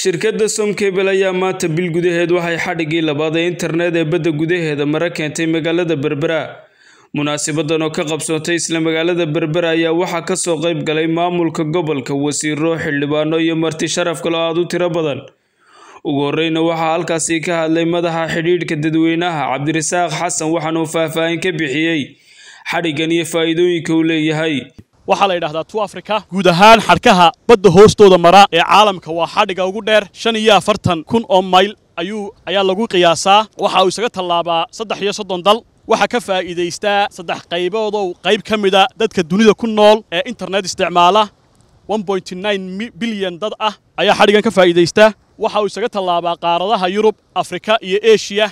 shirkadda somkebel ayaa maanta bil gudaheed waxay xadhiggii labaad ee internet ee badda gudaheeda mara keentay magaalada berbera. Munaasabadan oo ka qabsoontay isla magaalada berbera ayaa waxaa ka soo qayb galay maamulka gobolka wasiiro xildhibaano iyo marti sharaf kale oo aada u tiro badan. Ugu horeyna waxaa halkaasi ka hadlay madaxa xidhiidhka dadweynaha cabdirasaaq xasan waxaanuu faahfaahin ka bixiyey xadhiggan iyo faa'iidooyinka uu leeyahay waxaa la yidhahdaa tu africa. Guud ahaan xadhkaha badda hoostooda mara ee caalamka waa xadhiga ugu dheer shan iyo afartan kun oo mayl ayuu ayaa lagu qiyaasaa. Waxa uu isaga tallaabaa saddex iyo soddon dal. Waxaa ka faa'iidaystaa saddex qayboodow qayb ka mida dadka dunida ku nool ee internet isticmaala bilyan dad ah ayaa xadhigan ka faa'iidaystaa. Waxa uu isaga tallaabaa qaaradaha yurub afrika iyo eshiya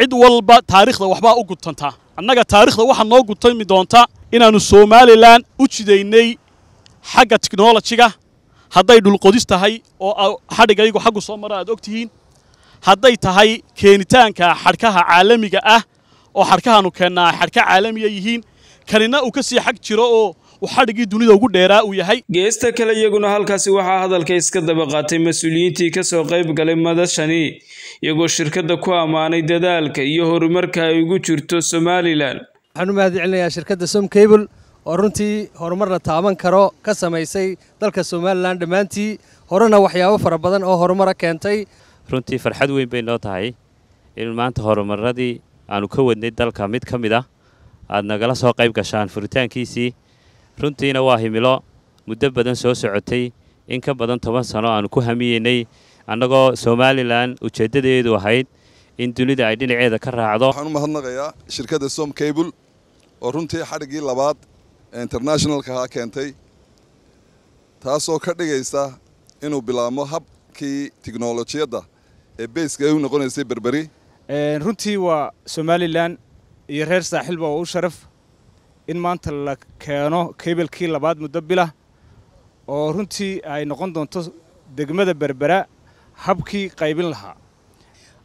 cid walba taariikhda waxbaa u gutantaa annaga taarikhda waxaa noo gutami doonta inaannu somalilan u jidaynay xagga tiknolojiga hadday dhulqodis tahay oo xadhigaygu xaggu soo mara aad og tihiin hadday tahay keenitaanka xadhkaha caalamiga ah oo xadhkahaannu keennaa xadhka caalamiya yihiin. Kanina uu ka sii xag jiro oo uu xadhiggii dunida ugu dheeraa uu yahay. Geesta kale iyaguna halkaasi waxaa hadalka iska daba qaatay mas'uuliyiintii ka soo qayb galay madashani iyagoo shirkadda ku ammaanay dadaalka iyo horumarka ay ugu jirto somalilan waxaan u mahad celinayaa shirkadda somcable oo runtii horumar la taaban karo ka samaysay dalka somalilan dhammaantii horena waxyaabo fara badan oo horumara keentay runtii farxad weyn bay noo tahay in maanta horumaradii aanu ka wadnay dalka mid ka mid ah aad nagala soo qayb gashaan furitaankiisii runtiina waa himilo muddo badan soo socotay in ka badan toban sano aanu ku hamiyeynay annagoo somalilan ujeeddadeedu ahayd in dunida ay dhinaceeda ka raacdo waxaan u mahadnaqayaa shirkadda som cable oo runtii xadhiggii labaad ee internationalka ahaa keentay taasoo ka dhigaysa inuu bilaabmo habkii tiknolojiyadda ee beyska ay u noqonaysay berberi. Runtii waa somalilan iyo reer saaxiilba oo u sharaf in maanta la keeno kaybelkii labaad muddo bilah oo runtii ay noqon doonto degmada berbera habkii qaybin lahaa.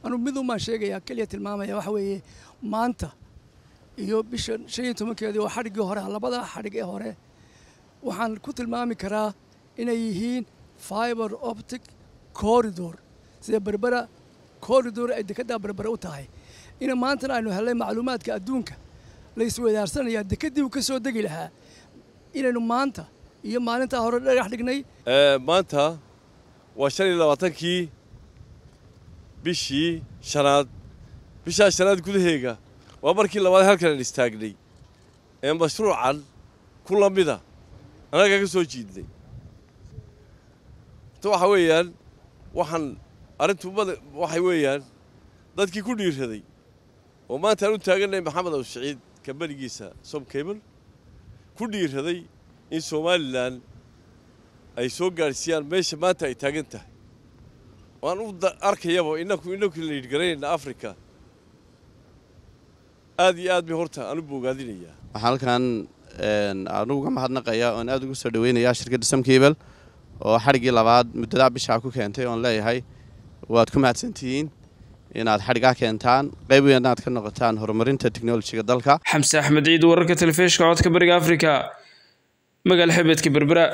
Anuu midun baan sheegayaa keliya tilmaamaya waxa weeye maanta iyo bisha shan iyo tobankeedii oo xadhiggii hore labada xadhig ee hore waxaan ku tilmaami karaa inay yihiin fiber optic corridor. Sida berbera corridor ay dekeddaa berbera u tahay. Ina maantana aynu hellay macluumaadka adduunka. La isweydaarsanaya dekeddii uu ka soo degi lahaa. Inaynu maanta iyo maalintaa hore dhagax dhignay. Maanta waa shan iyo labaatankii bishii shanaad. Bishaa shanaad gudaheega waa markii labaad halkan istaagnay ee mashruucan ku la mida ka soo jiidnay. Ta waxa weeyaan waxaan arrintu waxay weeyaan dadkii ku dhiiraday oo maanta aan u taagannahay maxamed aw siciid kambanigiisa som cable. Ku dhiiraday in somalilan ay soo gaadhsiiyaan meesha maanta ay taagan tahay. Waan u arkayaba inaku inaku la yidhgaraynayna africa aad iyo aad bay horta aan u boogaadinayaa waxaan halkan anuga mahadnaqayaa oon aad ugu soo dhaweynayaa shirkadda somcable oo xadhiggii labaad muddadaa bishaa ku keentay oon leeyahay. Waad ku mahadsantihiin inaad xadhigaa keentaan qayb weyn aad ka noqotaan horumarinta teknolojiga dalka. Xamse axmed ciid wararka telefishka codka bariga afrika magaala xebeedka berbera